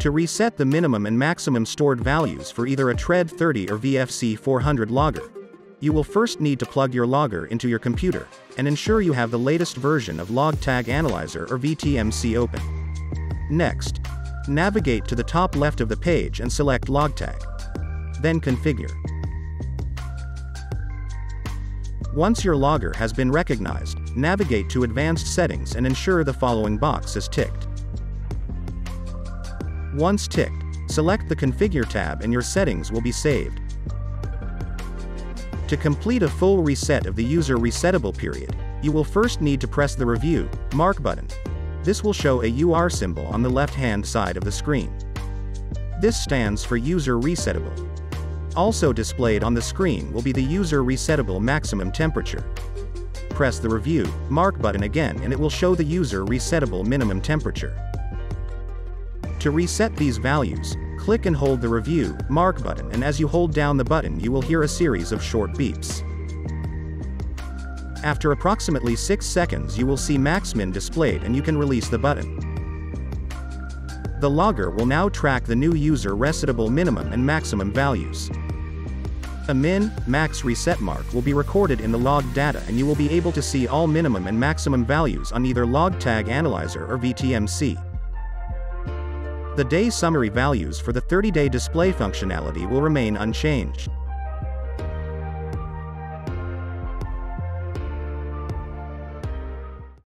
To reset the minimum and maximum stored values for either a TRED 30 or VFC 400 logger, you will first need to plug your logger into your computer, and ensure you have the latest version of LogTag Analyzer or VTMC open. Next, navigate to the top left of the page and select LogTag. Then configure. Once your logger has been recognized, navigate to Advanced Settings and ensure the following box is ticked. Once ticked, select the Configure tab and your settings will be saved. To complete a full reset of the user resettable period, you will first need to press the Review Mark button. This will show a UR symbol on the left-hand side of the screen. This stands for User Resettable. Also displayed on the screen will be the user resettable maximum temperature. Press the Review Mark button again and it will show the user resettable minimum temperature. To reset these values, click and hold the Review Mark button and as you hold down the button you will hear a series of short beeps. After approximately 6 seconds you will see MaxMin displayed and you can release the button. The logger will now track the new user resettable minimum and maximum values. A min, max reset mark will be recorded in the log data and you will be able to see all minimum and maximum values on either LogTag Analyzer or VTMC. The day summary values for the 30-day display functionality will remain unchanged.